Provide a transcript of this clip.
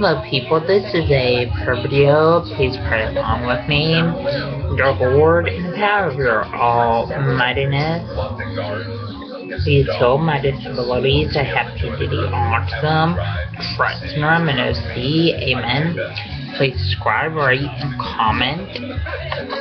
Hello people, this is a prayer video. Please pray along with me. Your Lord, in the power of your almightiness, please heal my disabilities. I have PDD autism, Tourette's syndrome, and OC. Amen. Please subscribe, rate, and comment.